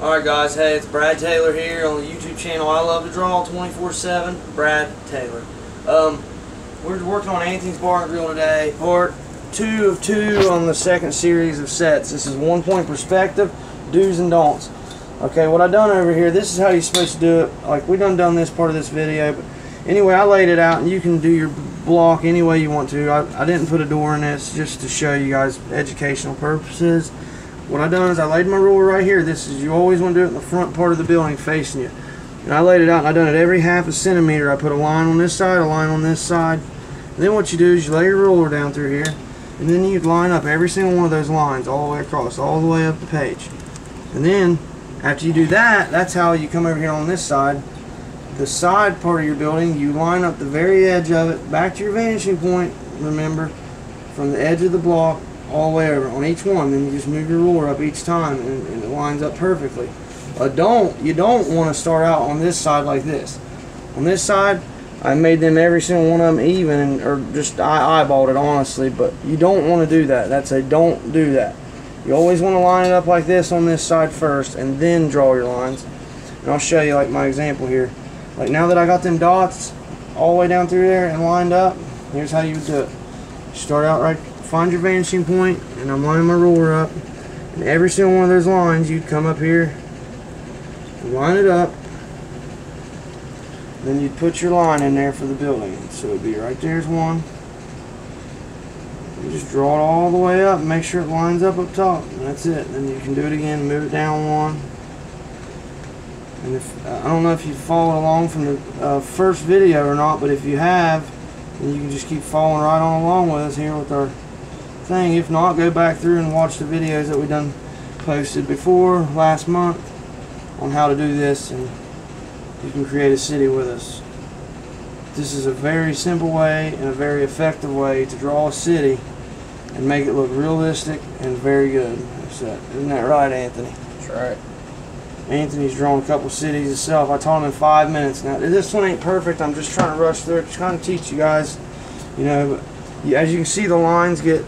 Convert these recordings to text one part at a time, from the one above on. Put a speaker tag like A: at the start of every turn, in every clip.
A: Alright guys, hey, it's Brad Taylor here on the YouTube channel I Love to Draw 24-7, Brad Taylor. Um, we're working on Anthony's Bar and Grill today, part two of two on the second series of sets. This is one point perspective, do's and don'ts. Okay, what I done over here, this is how you're supposed to do it. Like, we done done this part of this video, but anyway, I laid it out and you can do your block any way you want to. I, I didn't put a door in this just to show you guys educational purposes. What I done is I laid my ruler right here. This is you always want to do it in the front part of the building facing you. And I laid it out and I done it every half a centimeter. I put a line on this side, a line on this side. And then what you do is you lay your ruler down through here and then you'd line up every single one of those lines all the way across, all the way up the page. And then after you do that, that's how you come over here on this side. The side part of your building, you line up the very edge of it back to your vanishing point, remember, from the edge of the block all the way over on each one. Then you just move your ruler up each time and, and it lines up perfectly. Don't, you don't want to start out on this side like this. On this side, I made them every single one of them even, and, or just I eyeballed it honestly, but you don't want to do that. That's a don't do that. You always want to line it up like this on this side first, and then draw your lines. And I'll show you like my example here. Like now that I got them dots all the way down through there and lined up, here's how you do it. Start out right find your vanishing point, and I'm lining my ruler up. And every single one of those lines, you'd come up here, line it up, then you'd put your line in there for the building. So it'd be right there's one. You just draw it all the way up make sure it lines up up top. And that's it. Then you can do it again, move it down one. And if I don't know if you followed along from the uh, first video or not, but if you have, then you can just keep following right on along with us here with our thing. If not, go back through and watch the videos that we done posted before last month on how to do this and you can create a city with us. This is a very simple way and a very effective way to draw a city and make it look realistic and very good. Isn't that right, Anthony?
B: That's right.
A: Anthony's drawn a couple cities himself. I taught him in five minutes. Now, this one ain't perfect. I'm just trying to rush through it, just trying to teach you guys, you know, as you can see, the lines get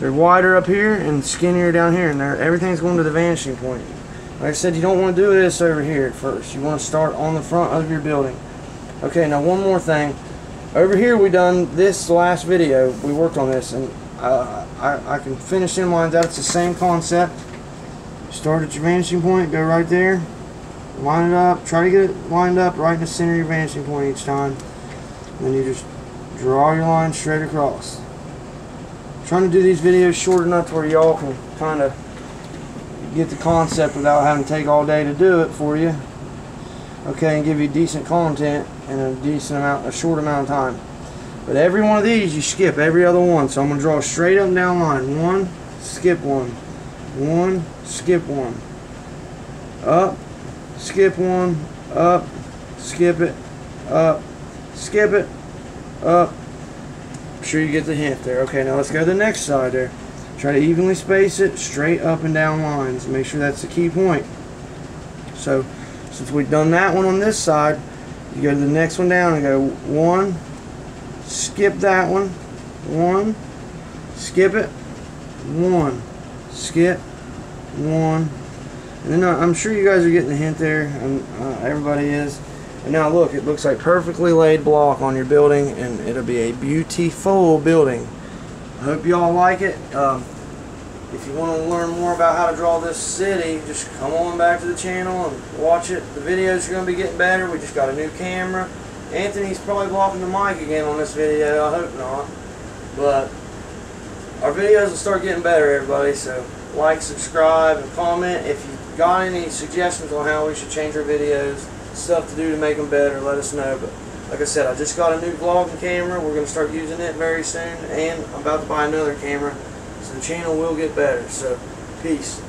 A: they're wider up here and skinnier down here, and everything's going to the vanishing point. Like I said, you don't want to do this over here at first. You want to start on the front of your building. Okay, now one more thing. Over here we done this last video. We worked on this, and uh, I, I can finish in lines out. It's the same concept. Start at your vanishing point, go right there, line it up, try to get it lined up right in the center of your vanishing point each time. Then you just draw your line straight across trying to do these videos short enough where y'all can kind of get the concept without having to take all day to do it for you. Okay and give you decent content in a decent amount a short amount of time. But every one of these you skip every other one. So I'm gonna draw straight up and down line. One skip one. One skip one. Up skip one. Up skip it. Up skip it. Up sure you get the hint there. Okay, now let's go to the next side there. Try to evenly space it, straight up and down lines. Make sure that's the key point. So, since we've done that one on this side, you go to the next one down and go one, skip that one, one, skip it, one, skip, one. And then I'm sure you guys are getting the hint there, uh, everybody is. And now look, it looks like perfectly laid block on your building and it'll be a beautiful building. I hope you all like it. Um, if you want to learn more about how to draw this city, just come on back to the channel and watch it. The videos are going to be getting better. We just got a new camera. Anthony's probably blocking the mic again on this video. I hope not. But our videos will start getting better, everybody. So like, subscribe, and comment. If you've got any suggestions on how we should change our videos, stuff to do to make them better, let us know. But like I said, I just got a new vlogging camera. We're going to start using it very soon. And I'm about to buy another camera. So the channel will get better. So, peace.